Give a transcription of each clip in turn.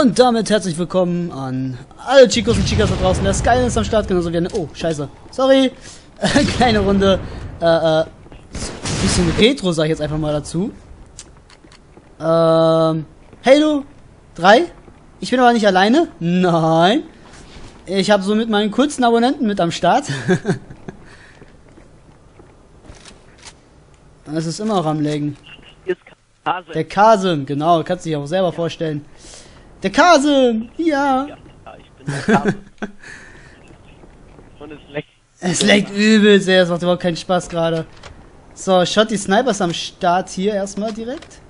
Und damit herzlich willkommen an alle Chicos und Chicas da draußen. Der Sky ist am Start, genauso wie eine... Oh, scheiße. Sorry. Kleine Runde. Äh, äh, bisschen Retro, sag ich jetzt einfach mal dazu. Ähm, Halo 3. Ich bin aber nicht alleine. Nein. Ich habe so mit meinen kurzen Abonnenten mit am Start. Es ist immer noch am Legen. Der Kasim, genau, kannst du dich auch selber vorstellen. Der Kasim! Ja! Ja, ich bin der Kasim. Und es leckt. Es leckt übel sehr, es macht überhaupt keinen Spaß gerade. So, Shot die Snipers am Start hier erstmal direkt.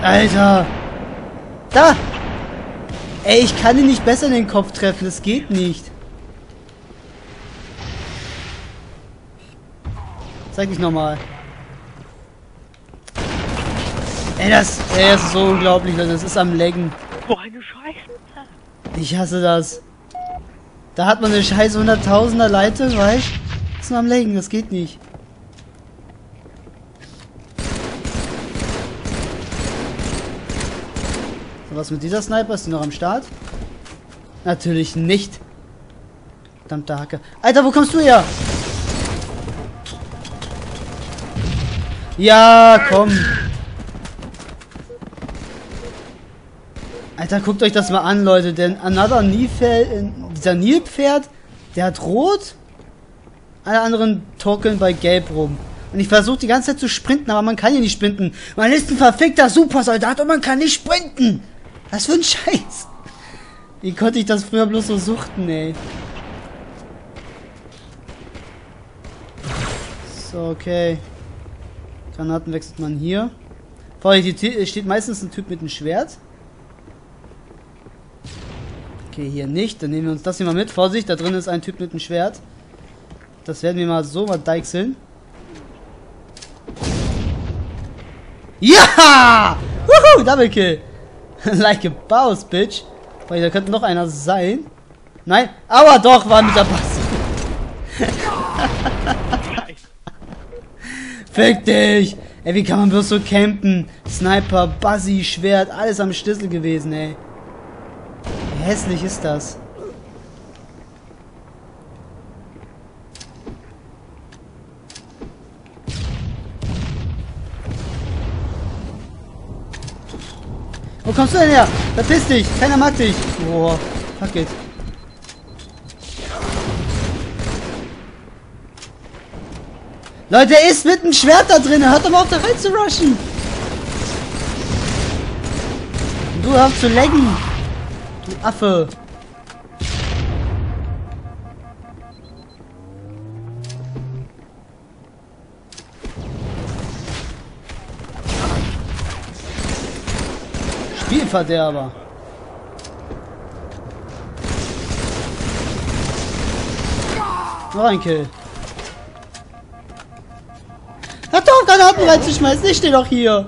Alter! Da! Ey, ich kann ihn nicht besser in den Kopf treffen, das geht nicht. Zeig dich nochmal. Ey, das, ey, das ist so unglaublich, das ist am Laggen. So eine Scheiße. Ich hasse das. Da hat man eine scheiß 100.000er Leite, weißt ist am Laggen, das geht nicht. So, was mit dieser Sniper? Ist die noch am Start? Natürlich nicht. Verdammte Hacke. Alter, wo kommst du her? Ja, komm. Alter, guckt euch das mal an, Leute. Denn Another Nilpferd, dieser Nilpferd, der hat rot. Alle anderen torkeln bei gelb rum. Und ich versuche die ganze Zeit zu sprinten, aber man kann hier nicht sprinten. Man ist ein verfickter Supersoldat und man kann nicht sprinten. Was für ein Scheiß. Wie konnte ich das früher bloß so suchten, ey. So, okay. Granaten wechselt man hier. Vor allem steht meistens ein Typ mit einem Schwert. Okay, hier nicht. Dann nehmen wir uns das hier mal mit. Vorsicht, da drin ist ein Typ mit einem Schwert. Das werden wir mal so mal deichseln. Ja! Wuhu, Double Kill. like a boss, bitch. Weil da könnte noch einer sein. Nein, aber doch, war mit der Pass. Fick dich! Ey, wie kann man bloß so campen? Sniper, Buzzy, Schwert, alles am Schlüssel gewesen, ey hässlich ist das? Wo kommst du denn her? Verpiss dich! Keiner mag dich! Boah, fuck it. Leute, er ist mit einem Schwert da drin. Hört doch mal auf, da rein zu rushen. Du hast zu laggen. Affe! Spielverderber! Noch ein Kill. Hör doch, Granaten reinzuschmeißen! Ich stehe doch hier!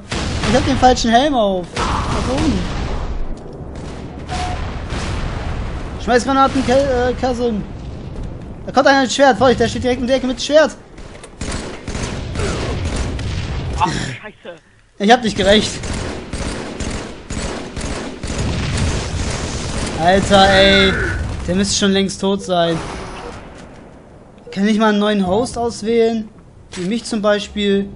Ich hab den falschen Helm auf. Warum? Schmeiß Granaten, äh, Kasim. Da kommt einer mit Schwert, vor euch, der steht direkt in der Ecke mit Schwert. Ach, scheiße. Ich hab dich gerecht. Alter, ey. Der müsste schon längst tot sein. Kann ich mal einen neuen Host auswählen? Wie mich zum Beispiel.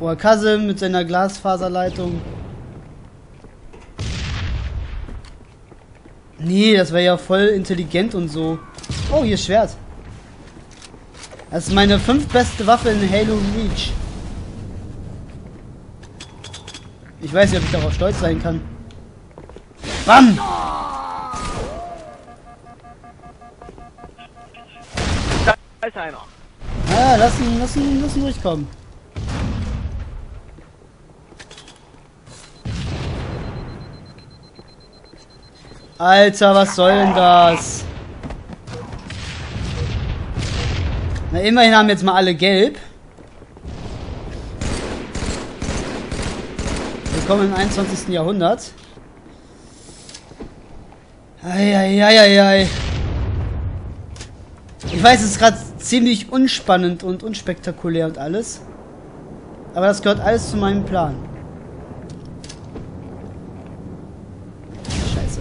Oder Kasim mit seiner Glasfaserleitung. Nee, das wäre ja voll intelligent und so. Oh, hier ist Schwert. Das ist meine fünftbeste Waffe in Halo Reach. Ich weiß nicht, ob ich darauf stolz sein kann. Bam! Da ist einer. Ah, lass ihn, lass ihn, lass ihn durchkommen. Alter, was soll denn das? Na, immerhin haben jetzt mal alle gelb. Willkommen im 21. Jahrhundert. Eieieiei. Ich weiß, es ist gerade ziemlich unspannend und unspektakulär und alles. Aber das gehört alles zu meinem Plan. Scheiße.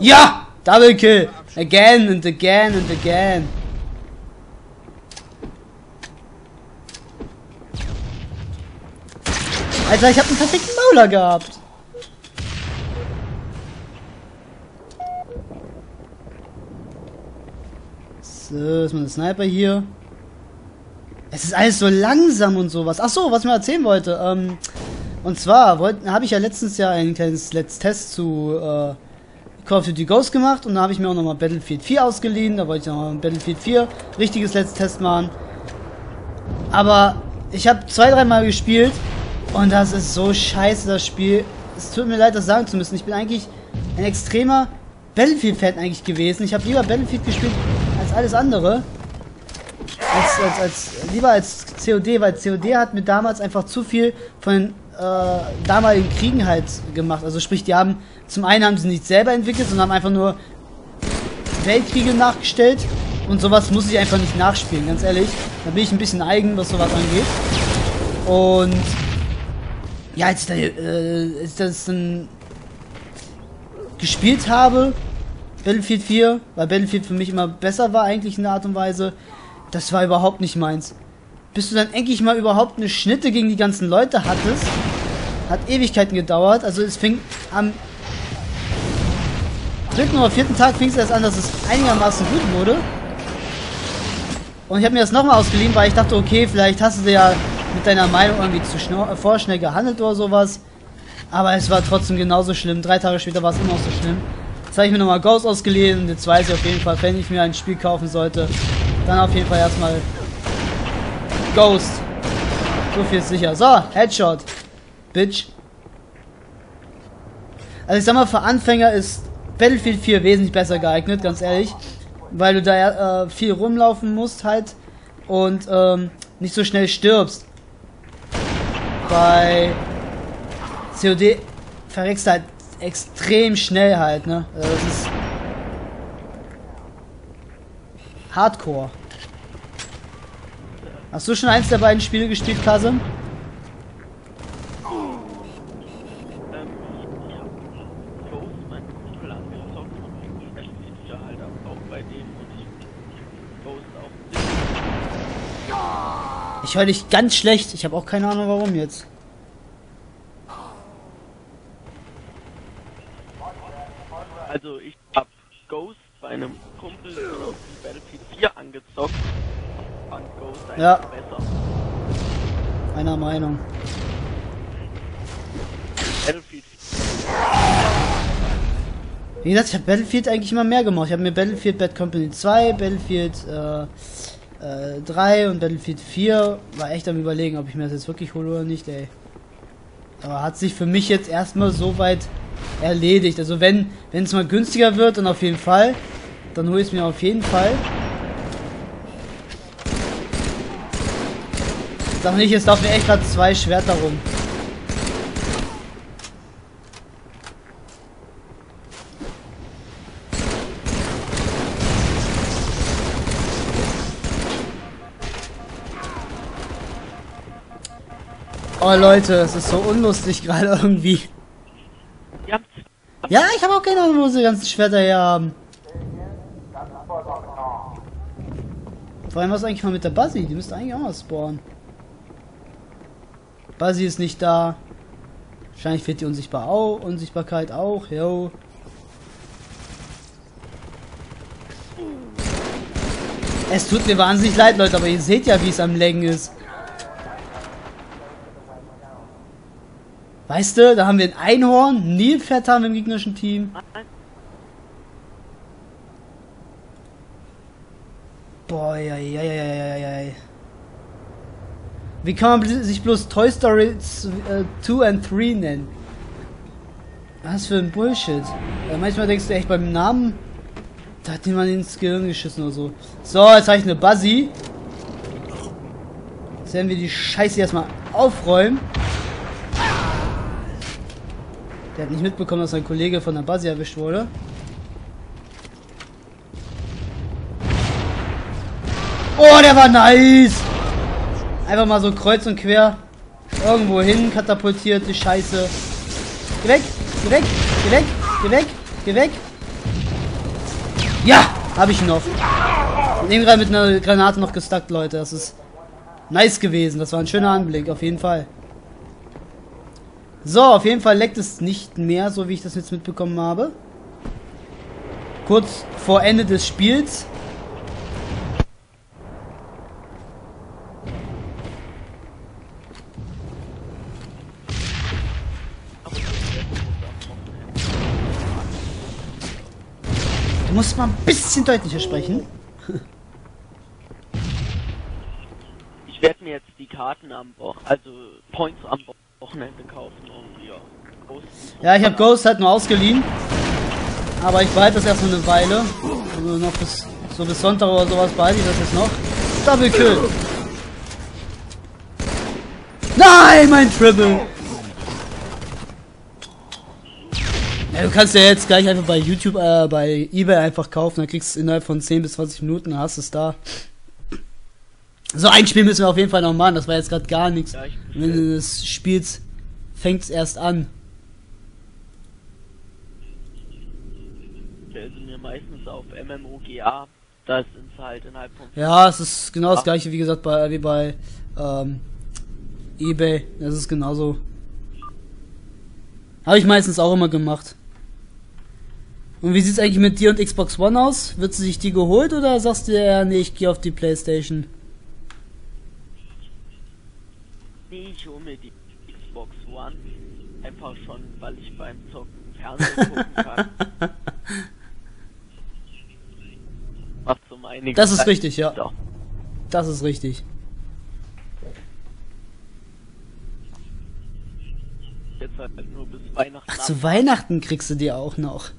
Ja! Double Kill! Again and again and again. Alter, ich hab einen perfekten Mauler gehabt. So, ist mal ein Sniper hier. Es ist alles so langsam und sowas. Ach so, was ich mal erzählen wollte. Ähm, und zwar habe ich ja letztens ja ein kleines Let's Test zu äh, Call of Duty Ghost gemacht und da habe ich mir auch nochmal Battlefield 4 ausgeliehen. Da wollte ich nochmal Battlefield 4 richtiges Let's Test machen. Aber ich habe zwei, dreimal gespielt und das ist so scheiße, das Spiel. Es tut mir leid, das sagen zu müssen. Ich bin eigentlich ein extremer Battlefield-Fan eigentlich gewesen. Ich habe lieber Battlefield gespielt als alles andere. Als, als, als, lieber als COD, weil COD hat mir damals einfach zu viel von den äh, damaligen Kriegen halt gemacht. Also sprich, die haben, zum einen haben sie nicht selber entwickelt, sondern haben einfach nur Weltkriege nachgestellt. Und sowas muss ich einfach nicht nachspielen, ganz ehrlich. Da bin ich ein bisschen eigen, was sowas angeht. Und ja, als ich, da, äh, als ich das dann gespielt habe, Battlefield 4, weil Battlefield für mich immer besser war eigentlich in der Art und Weise, das war überhaupt nicht meins. Bis du dann endlich mal überhaupt eine Schnitte gegen die ganzen Leute hattest, hat Ewigkeiten gedauert. Also es fing am dritten oder vierten Tag fing es erst an, dass es einigermaßen gut wurde. Und ich habe mir das nochmal ausgeliehen, weil ich dachte, okay, vielleicht hast du ja mit deiner Meinung irgendwie zu äh, vorschnell gehandelt oder sowas. Aber es war trotzdem genauso schlimm. Drei Tage später war es immer noch so schlimm. Jetzt habe ich mir nochmal Ghost ausgeliehen und jetzt weiß ich auf jeden Fall, wenn ich mir ein Spiel kaufen sollte, dann auf jeden Fall erstmal Ghost. So viel ist sicher. So, Headshot. Bitch. Also ich sag mal, für Anfänger ist Battlefield 4 wesentlich besser geeignet, ganz ehrlich. Weil du da äh, viel rumlaufen musst halt und ähm, nicht so schnell stirbst bei COD verreckst du halt extrem schnell halt, ne? Also das ist Hardcore. Hast du schon eins der beiden Spiele gespielt, Kasim? Ich höre dich ganz schlecht. Ich habe auch keine Ahnung, warum jetzt. Also ich habe Ghost bei einem Kumpel auf Battlefield 4 angezockt. Ja. besser. Einer Meinung. Battlefield Wie gesagt, ich habe Battlefield eigentlich immer mehr gemacht. Ich habe mir Battlefield Bad Company 2, Battlefield äh, äh, 3 und Battlefield 4 war echt am überlegen, ob ich mir das jetzt wirklich hole oder nicht, ey. Aber hat sich für mich jetzt erstmal so weit erledigt. Also wenn wenn es mal günstiger wird, dann auf jeden Fall. Dann hole ich es mir auf jeden Fall. Sag nicht, es laufen echt gerade zwei Schwerter rum. Oh Leute, es ist so unlustig gerade irgendwie. Ja, ich habe auch keine Ahnung, wo sie ganzen Schwerter her haben. Vor allem was eigentlich mal mit der Buzzy? Die müsste eigentlich auch mal spawnen. Buzzy ist nicht da. Wahrscheinlich fehlt die Unsichtbar auch, Unsichtbarkeit auch. Yo. Es tut mir wahnsinnig leid, Leute, aber ihr seht ja, wie es am Längen ist. Weißt du, da haben wir ein Einhorn, ein Nilpferd haben wir im gegnerischen Team. Boah, ja, ja, ja, ja, ja, ja. Wie kann man sich bloß Toy Story 2 and 3 nennen? Was für ein Bullshit. Ja, manchmal denkst du echt beim Namen, da hat jemand ins Gehirn geschissen oder so. So, jetzt habe ich eine Buzzy. Jetzt werden wir die Scheiße erstmal aufräumen. Der hat nicht mitbekommen, dass sein Kollege von der Buzzy erwischt wurde. Oh, der war nice! Einfach mal so kreuz und quer irgendwo hin katapultiert, die Scheiße. Geh weg, geh weg, geh weg, geh weg, geh weg. Ja, habe ich ihn noch. Und eben gerade mit einer Granate noch gestackt, Leute. Das ist nice gewesen. Das war ein schöner Anblick, auf jeden Fall. So, auf jeden Fall leckt es nicht mehr, so wie ich das jetzt mitbekommen habe. Kurz vor Ende des Spiels. Du musst mal ein bisschen deutlicher sprechen. ich werde mir jetzt die Karten am Wochen, also Points am Wochenende kaufen und ja. Ghost Ja, ich habe Ghost halt nur ausgeliehen. Aber ich behalte das erstmal eine Weile. Also noch bis, so bis Sonntag oder sowas behalte ich das jetzt noch. Double Kill. Nein, mein Triple. Ja, du kannst ja jetzt gleich einfach bei YouTube, äh, bei Ebay einfach kaufen. Dann kriegst du es innerhalb von 10 bis 20 Minuten, dann hast du es da. So ein Spiel müssen wir auf jeden Fall noch machen. Das war jetzt gerade gar nichts. Ja, Wenn du das spielst, fängt es erst an. mir meistens auf MMOGA. Da sind halt innerhalb von Ja, es ist genau das Ach. gleiche wie gesagt bei wie bei ähm, eBay. Das ist genauso. Habe ich meistens auch immer gemacht. Und wie sieht's eigentlich mit dir und Xbox One aus? Wird sie sich die geholt oder sagst du ja, nee, ich gehe auf die Playstation? Nee, ich hole mir die Xbox One. Einfach schon, weil ich beim Zocken Fernsehen gucken kann. Macht so einige Das ist richtig, ja. Doch. Das ist richtig. Jetzt halt nur bis Weihnachten. Ach, zu Weihnachten kriegst du die auch noch.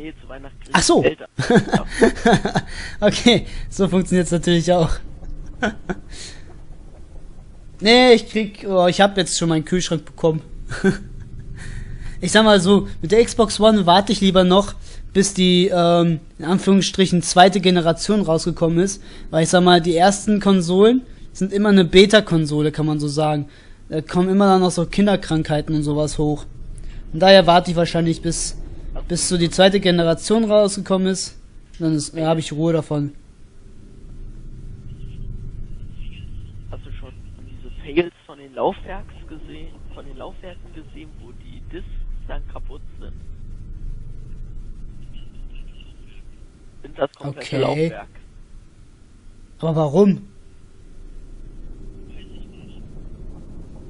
Nee, zu Weihnachten krieg Ach so. Ja. okay, so funktioniert's natürlich auch. nee, ich krieg, oh, ich habe jetzt schon meinen Kühlschrank bekommen. ich sag mal so, mit der Xbox One warte ich lieber noch, bis die, ähm, in Anführungsstrichen, zweite Generation rausgekommen ist. Weil ich sag mal, die ersten Konsolen sind immer eine Beta-Konsole, kann man so sagen. Da kommen immer dann noch so Kinderkrankheiten und sowas hoch. Und daher warte ich wahrscheinlich bis, bis so die zweite Generation rausgekommen ist. Dann ist, ja, habe ich Ruhe davon. Hast du schon diese Fails von den Laufwerks gesehen, von den Laufwerken gesehen, wo die Discs dann kaputt sind? Sind das komplette Okay. Laufwerk? Aber warum?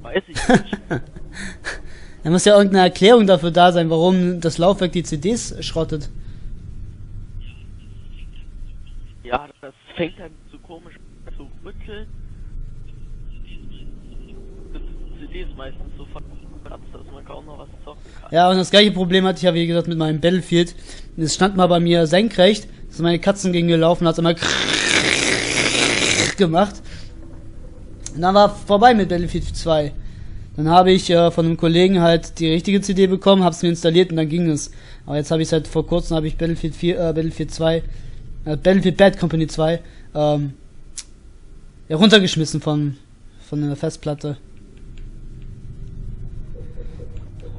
Weiß ich nicht. Da muss ja irgendeine Erklärung dafür da sein, warum das Laufwerk die CDs schrottet. ja, das fängt dann so komisch an zu rütteln. Das CD ist meistens so verkratzt, dass man kaum noch was zocken kann. Ja, und das gleiche Problem hatte ich ja, wie gesagt, mit meinem Battlefield. Es stand mal bei mir senkrecht, dass meine Katzen gegen mir laufen, hat immer gemacht. Und dann war vorbei mit Battlefield 2. Dann habe ich äh, von einem Kollegen halt die richtige CD bekommen, habe es mir installiert und dann ging es. Aber jetzt habe ich seit vor kurzem habe ich Battlefield 4, äh, Battlefield 2, äh, Battlefield Bad Company 2, ähm, ja, runtergeschmissen von, von der Festplatte.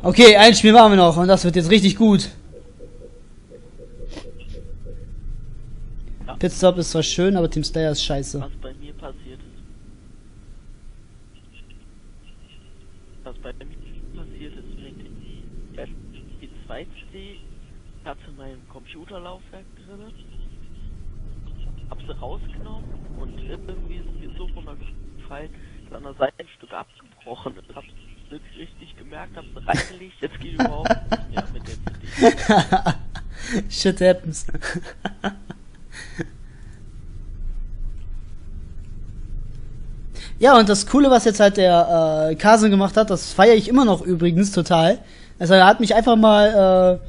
Okay, ein Spiel machen wir noch und das wird jetzt richtig gut. Ja. Pitstop ist zwar schön, aber Team Slayer ist scheiße. Was bei mir passiert ist. Was bei mir passiert ist mit die 2 CD, ich hatte mein Computerlaufwerk drin, hab sie rausgenommen und irgendwie ist mir so runtergefallen, ist an der Seite ein Stück abgebrochen abgebrochen. Hab's nicht richtig gemerkt, hab's reingelegt, jetzt geht überhaupt nicht mehr mit der CD. Shit happens. ja, und das Coole, was jetzt halt der äh, Kasen gemacht hat, das feiere ich immer noch übrigens total. Also er hat mich einfach mal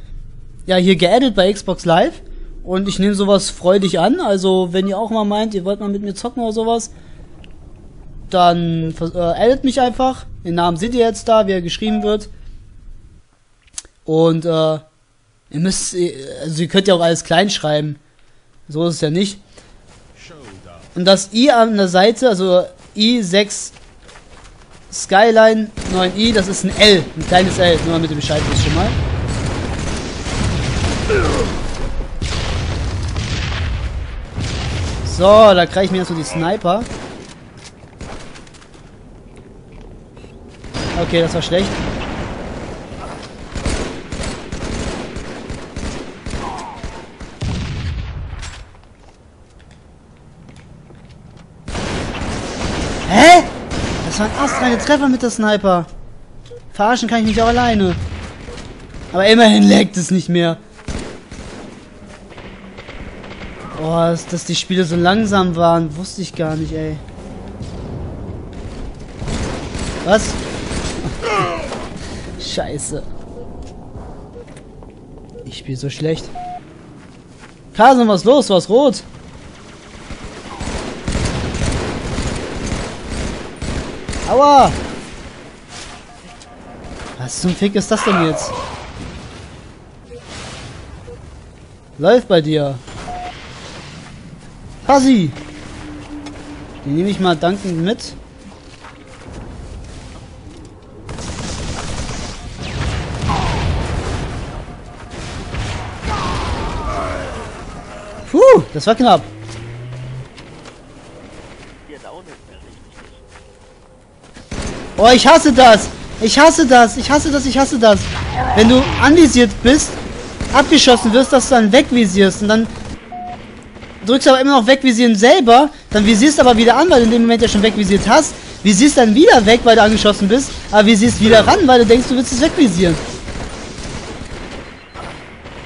äh, ja hier geaddet bei Xbox Live und ich nehme sowas freudig an. Also wenn ihr auch mal meint, ihr wollt mal mit mir zocken oder sowas, dann äh, addet mich einfach. Den Namen seht ihr jetzt da, wie er geschrieben wird. Und äh, ihr müsst, also ihr könnt ja auch alles klein schreiben. So ist es ja nicht. Und das I an der Seite, also I6 Skyline 9i, das ist ein L, ein kleines L, nur damit ihr Bescheid wisst schon mal. So, da kriege ich mir erstmal die Sniper. Okay, das war schlecht. Hä? Das war ein astreine Treffer mit der Sniper. Verarschen kann ich mich auch alleine. Aber immerhin leckt es nicht mehr. Oh, dass, die Spiele so langsam waren, wusste ich gar nicht, ey. Was? Scheiße. Ich spiele so schlecht. Kasen, was los? Was rot? Aua! Was zum Fick ist das denn jetzt? Läuft bei dir. Hasi! Den nehme ich mal dankend mit. Puh, das war knapp. Hier auch nicht mehr richtig. Oh, ich hasse das. Ich hasse das. Ich hasse das. Ich hasse das. Wenn du anvisiert bist, abgeschossen wirst, dass du dann wegvisierst und dann drückst du aber immer noch wegvisieren selber, dann visierst du aber wieder an, weil du in dem Moment ja schon wegvisiert hast, visierst dann wieder weg, weil du angeschossen bist, aber visierst wieder ran, weil du denkst, du willst es wegvisieren.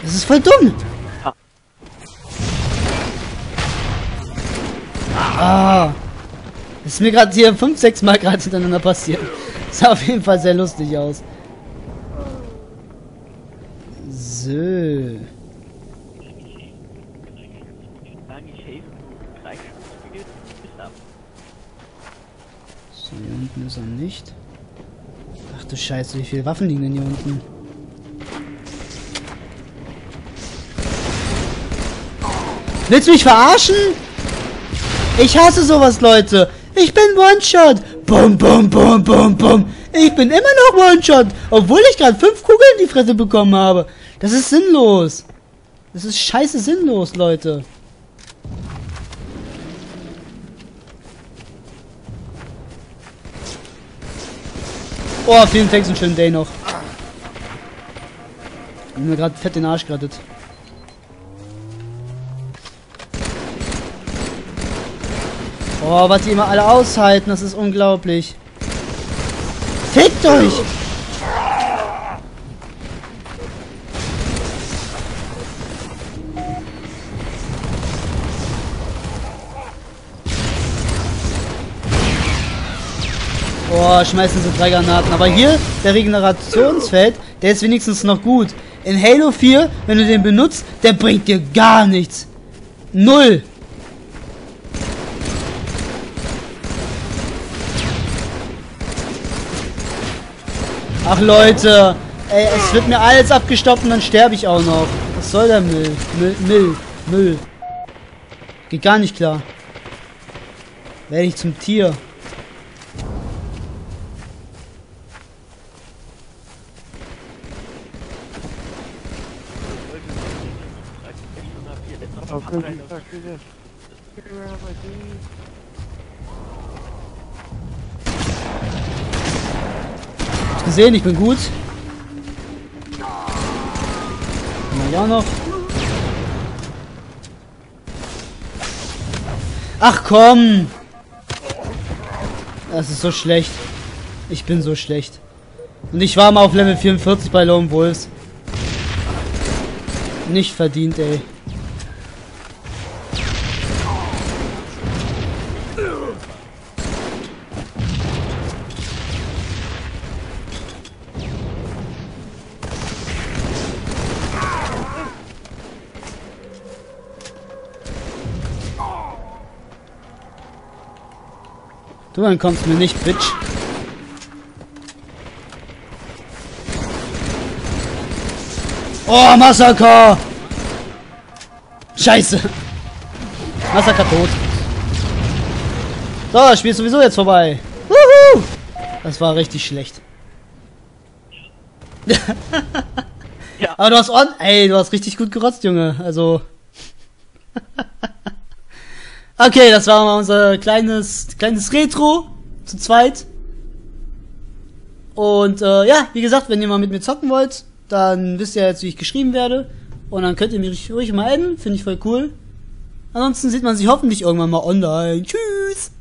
Das ist voll dumm. Ah. Das ist mir gerade hier fünf, sechs Mal gerade hintereinander passiert. Sah auf jeden Fall sehr lustig aus. So. So, hier unten ist er nicht. Ach du Scheiße, wie viele Waffen liegen denn hier unten? Willst du mich verarschen? Ich hasse sowas, Leute. Ich bin One-Shot. Bum, bum, bum, bum, bum. Ich bin immer noch One-Shot, obwohl ich gerade fünf Kugeln in die Fresse bekommen habe. Das ist sinnlos. Das ist scheiße sinnlos, Leute. Oh, vielen Thanks und schönen Day noch. Ich mir gerade fett den Arsch gerettet. Oh, was die immer alle aushalten, das ist unglaublich. Fickt euch! Oh, schmeißen sie drei Granaten. Aber hier, der Regenerationsfeld, der ist wenigstens noch gut. In Halo 4, wenn du den benutzt, der bringt dir gar nichts. Null. Ach Leute, ey, es wird mir alles abgestoppt und dann sterbe ich auch noch. Was soll der Müll? Müll, Müll, Müll. Geht gar nicht klar. Werde ich zum Tier. Habt gesehen, ich bin gut. Na ja noch. Ach komm! Das ist so schlecht. Ich bin so schlecht. Und ich war mal auf Level 44 bei Lone Wolves. Nicht verdient, ey. Du dann kommst mir nicht, Bitch. Oh, Massaker! Scheiße! Massaker tot. So, das Spiel ist sowieso jetzt vorbei. Wuhu! Das war richtig schlecht. Ja. Aber du hast on. Ey, du hast richtig gut gerotzt, Junge. Also. okay, das war mal unser kleines, kleines Retro zu zweit. Und äh, ja, wie gesagt, wenn ihr mal mit mir zocken wollt, dann wisst ihr jetzt, wie ich geschrieben werde. Und dann könnt ihr mich ruhig mal adden. Finde ich voll cool. Ansonsten sieht man sich hoffentlich irgendwann mal online. Tschüss!